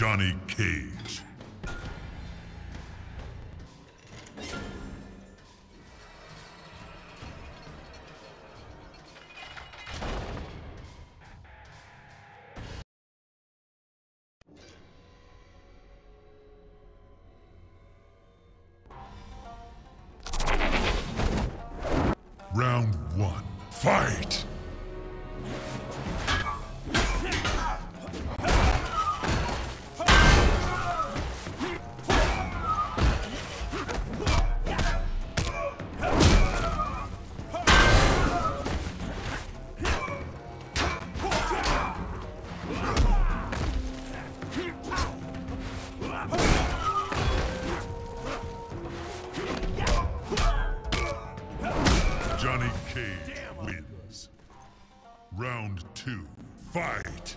Johnny Cage. Round one. Fight! Round two. Fight!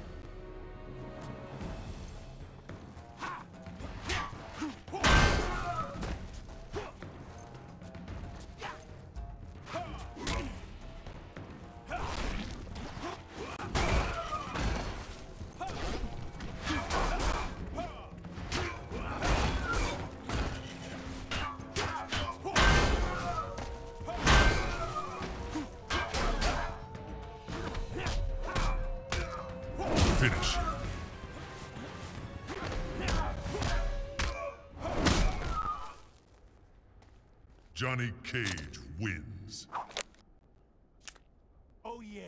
Johnny Cage wins. Oh yeah.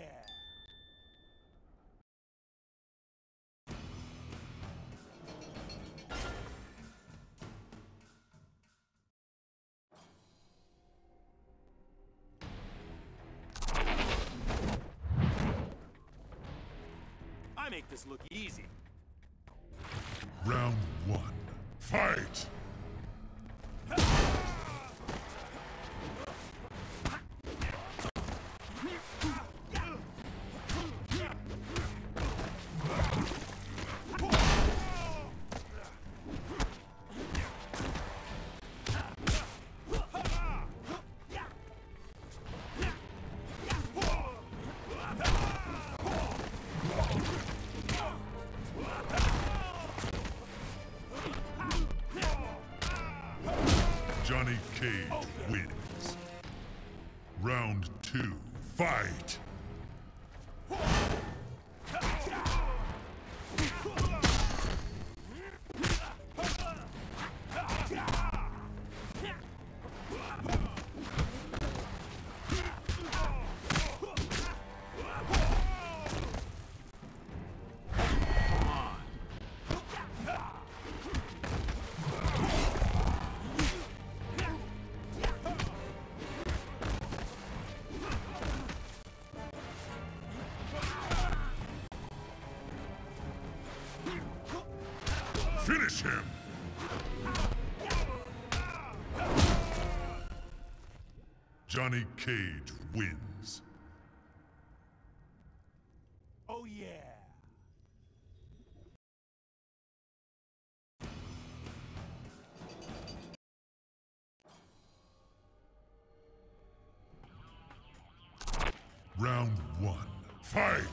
I make this look easy. Round one. Fight! Cage wins. Round two. Fight! Finish him! Johnny Cage wins. Oh yeah. Round one. Fight!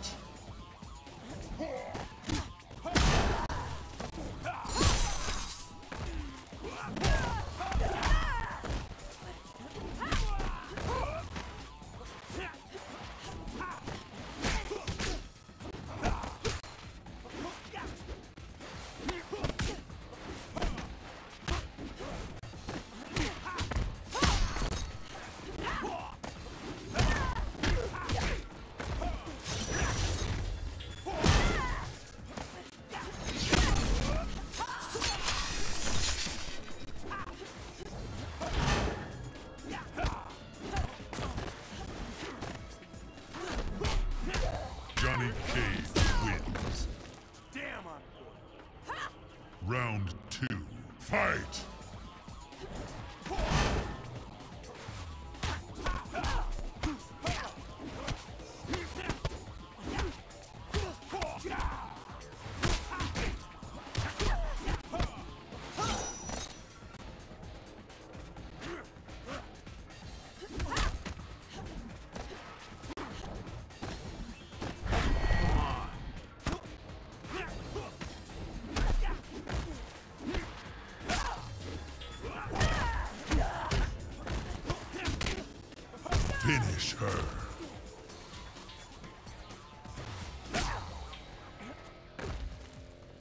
Round two. Fight!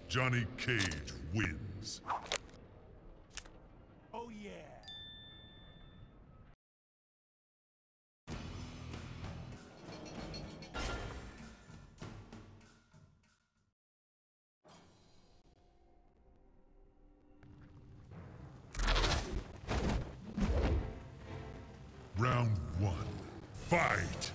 Johnny Cage wins. Fight!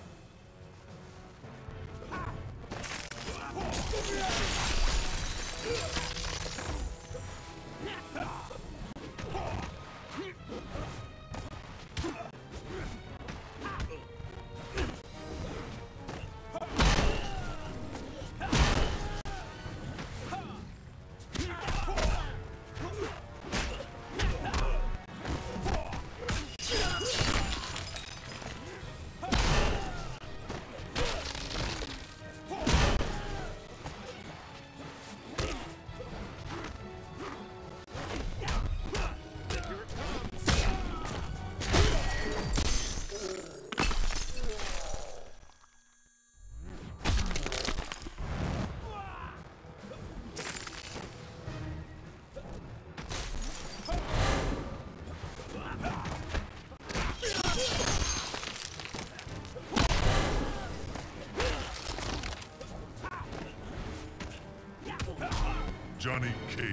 Johnny Cage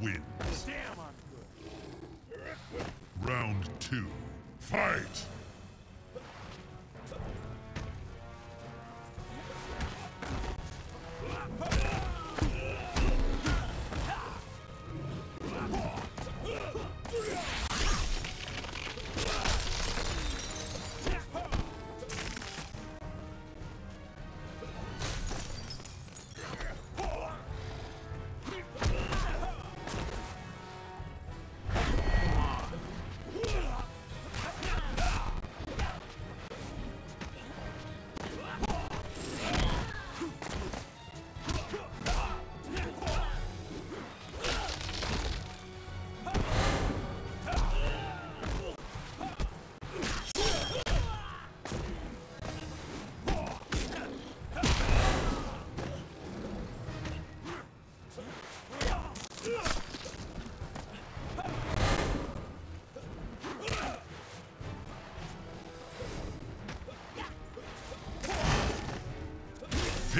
wins. Damn. Round two. Fight!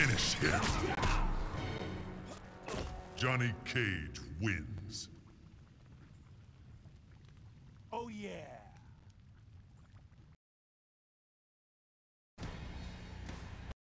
Finish him. Johnny Cage wins.